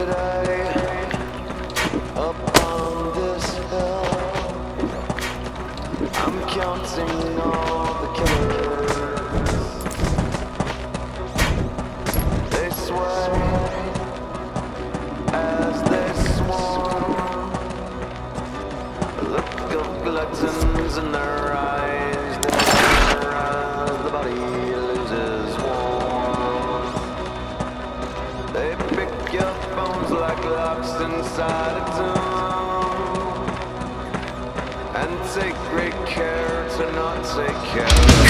today up on this hill. I'm counting all the killers. They sway as they swarm. Look of gluttons in their And take great care to not take care